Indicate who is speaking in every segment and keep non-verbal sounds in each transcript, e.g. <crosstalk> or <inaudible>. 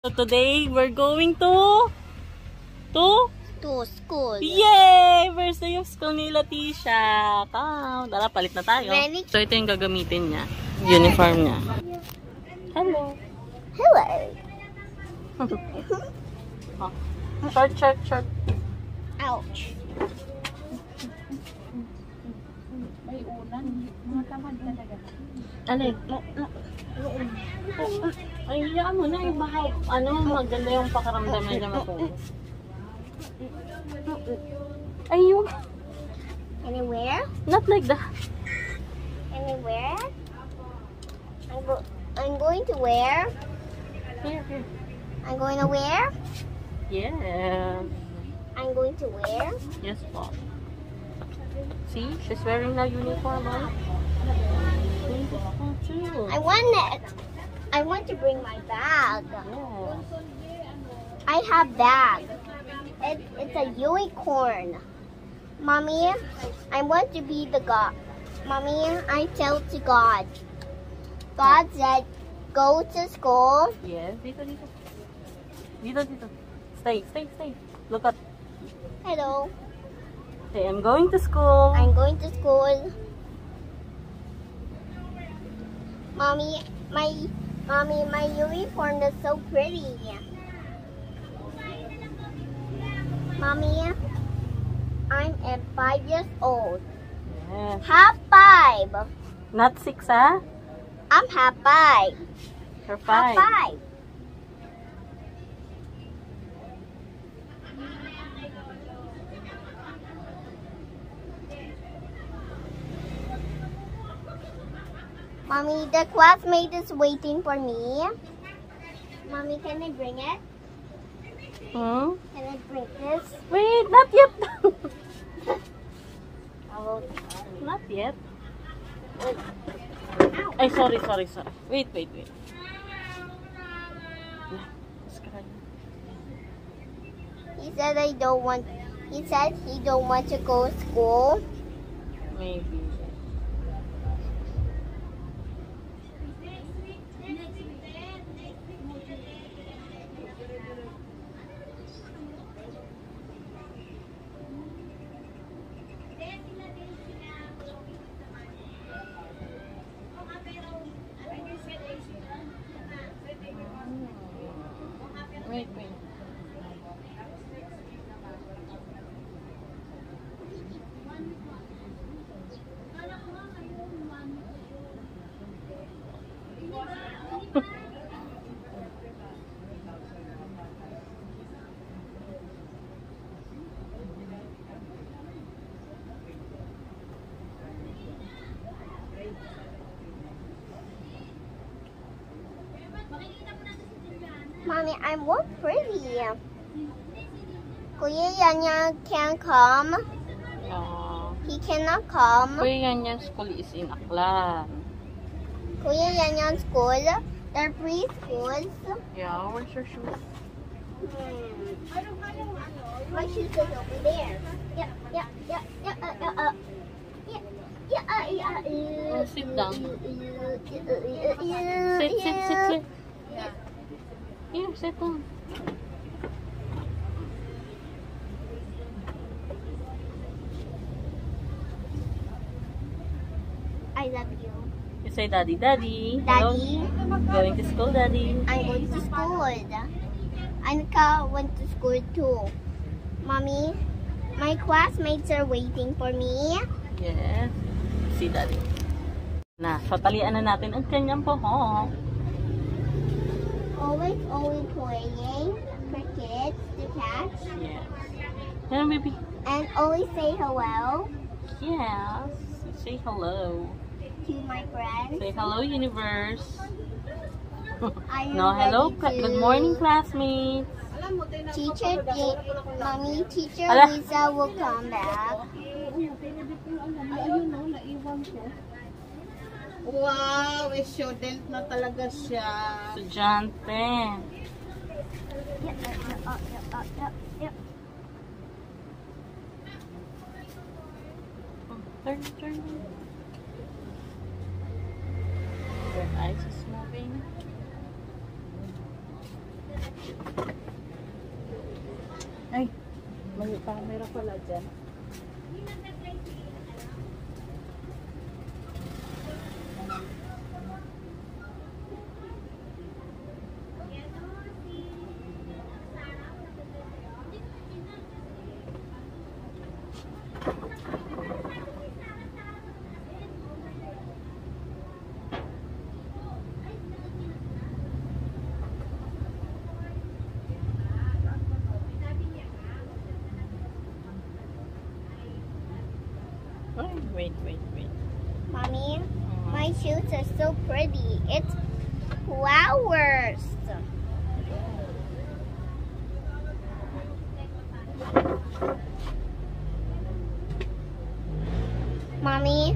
Speaker 1: So today, we're going to... To?
Speaker 2: To school.
Speaker 1: Yay! First day of school ni Latisha. Come. Tara, palit na tayo.
Speaker 2: Ready?
Speaker 1: So ito yung gagamitin niya. Uniform niya. Hello.
Speaker 2: Hello.
Speaker 1: Oh. Short, short, short.
Speaker 2: Ouch.
Speaker 1: Alin? Ay, hiyaan mo na. Baka, ano, maganda yung pakaramdam niya naman matulog. Ayun.
Speaker 2: Anywhere?
Speaker 1: Not like that.
Speaker 2: Anywhere? I'm, go I'm going to wear.
Speaker 1: Here, here.
Speaker 2: I'm going to wear.
Speaker 1: Yes.
Speaker 2: I'm going to wear.
Speaker 1: Yes, po. See, she's wearing a uniform, oh. Too.
Speaker 2: I want it. I want to bring my bag.
Speaker 1: Yes.
Speaker 2: I have bag. It, it's a unicorn. Mommy, I want to be the God. Mommy, I tell to God. God said, go to school.
Speaker 1: Yes, dito, dito. Dito, dito. Stay, stay, stay. Look at.
Speaker 2: Hello.
Speaker 1: Say, I'm going to school.
Speaker 2: I'm going to school. Mommy, my mommy, my uniform is so pretty. Mommy, I'm at five years old.
Speaker 1: Yes.
Speaker 2: Half five.
Speaker 1: Not six, ah?
Speaker 2: I'm half five.
Speaker 1: You're
Speaker 2: Half
Speaker 1: five.
Speaker 2: Mommy, the classmate is waiting for me. Mommy, can I bring it?
Speaker 1: Hmm?
Speaker 2: Can I bring this?
Speaker 1: Wait, not yet. <laughs>
Speaker 2: Oh,
Speaker 1: not yet.
Speaker 2: ow.
Speaker 1: Ay, sorry, sorry, sorry. Wait, wait, wait.
Speaker 2: He said I don't want. He said he don't want to go to school.
Speaker 1: Maybe. Wait, wait.
Speaker 2: Mommy, I'm more pretty. Kuya Yanya can come.
Speaker 1: Yeah.
Speaker 2: He cannot come.
Speaker 1: Kuya yan yan, school is in Aklan.
Speaker 2: Kuya Yanyan school. They're preschools.
Speaker 1: Yeah, where's your shoes?
Speaker 2: Hmm. My shoes is over there. Yeah, yeah, yeah, yeah, uh, uh, uh. Yeah, yeah, uh, yeah,
Speaker 1: Oh, sit down. Sit, sit, sit, sit. Here, down.
Speaker 2: I love you.
Speaker 1: You say, Daddy, Daddy. Hello?
Speaker 2: Daddy,
Speaker 1: Going to school, Daddy.
Speaker 2: I'm going to school. Anika went to school too. Mommy, my classmates are waiting for me.
Speaker 1: Yes. Si Daddy. Na, patalian na natin ang kanyang pohon.
Speaker 2: Always, always playing cricket to catch.
Speaker 1: Yes. Yan, baby.
Speaker 2: And always say hello
Speaker 1: Yes. Say hello.
Speaker 2: to my friends.
Speaker 1: Say hello, universe. <laughs>
Speaker 2: Are
Speaker 1: No, hello. Good morning, classmates.
Speaker 2: Teacher, Di- mommy, teacher
Speaker 1: Ala.
Speaker 2: Lisa will come back.
Speaker 3: Wow, student na talaga siya.
Speaker 1: Estudyante. Turn, turn. Your eyes is moving.
Speaker 3: Ay, may camera pala dyan.
Speaker 4: Hindi na wait, wait, wait.
Speaker 2: Mommy, uh-huh. my shoes are so pretty. It's flowers. Mommy,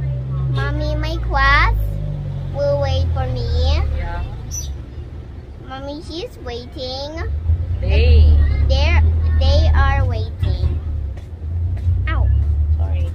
Speaker 2: mommy, my class will wait for me.
Speaker 4: Yeah.
Speaker 2: Mommy, she's waiting.
Speaker 4: Day.
Speaker 2: They're, they are waiting. Ow.
Speaker 4: Sorry.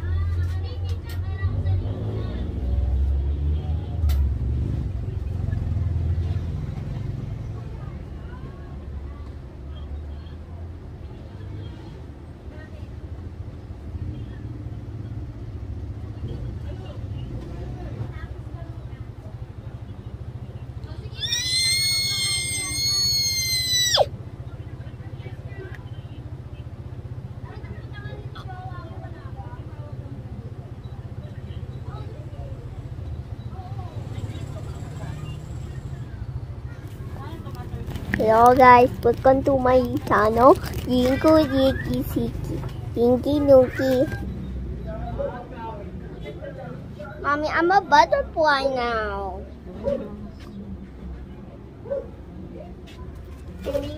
Speaker 2: Hello guys, welcome to my channel. Yinku Yiki Siki. Yinky Nookie. Mommy, I'm a butterfly now. Can we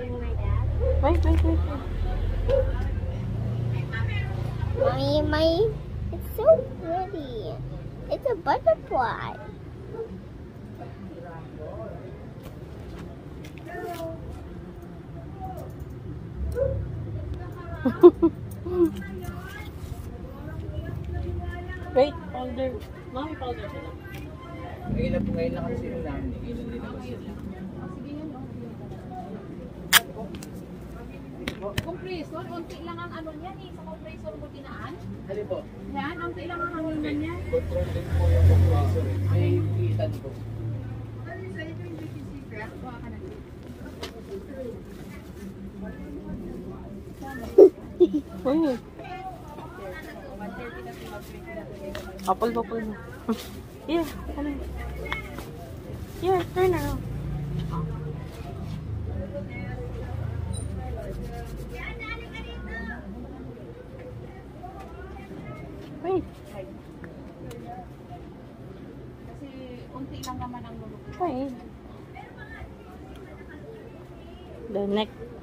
Speaker 2: bring my dad?
Speaker 4: Wait, wait, wait, wait.
Speaker 2: Mommy, my it's so pretty. It's a butterfly.
Speaker 4: Ayun lang.
Speaker 3: Compressor, unti lang ang ano niyan eh. Sa compressor mo dinaan.
Speaker 1: Alin po?
Speaker 3: Yan, unti lang ang ano niyan. Okay.
Speaker 1: Control din po yung compressor eh. May itan po.
Speaker 4: Ano
Speaker 3: sa ito yung bikin secret?
Speaker 4: Baka ka na.
Speaker 1: Oh. Apple, apple. <laughs>
Speaker 3: yeah, ano? chứ tới nào Uy. Kasi unti lang naman ang lulog. Uy. The next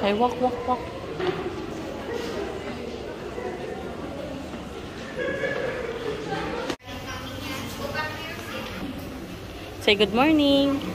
Speaker 4: Ay, walk, walk, walk. Say good morning.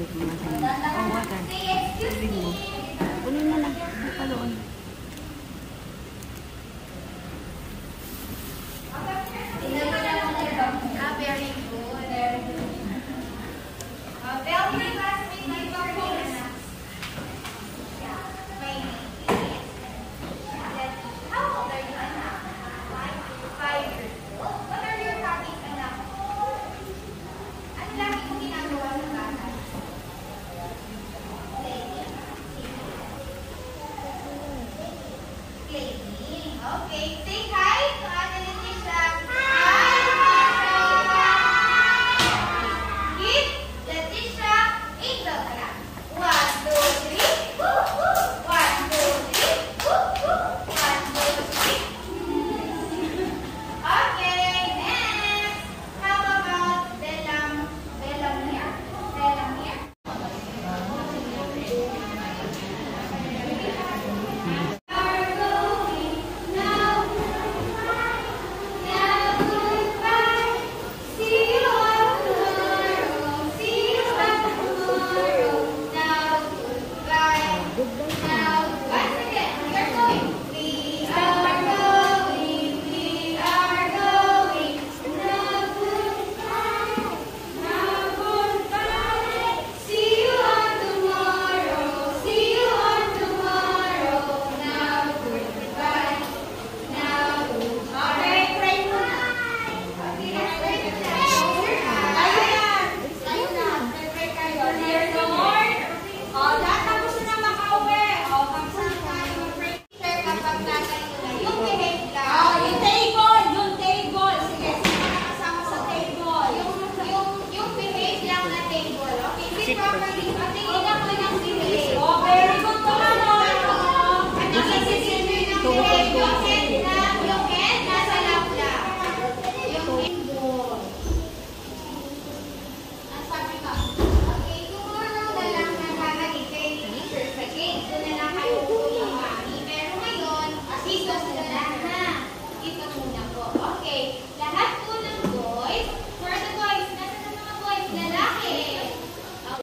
Speaker 5: Oh
Speaker 4: sama Allah dan dirimu. Playing. Okay.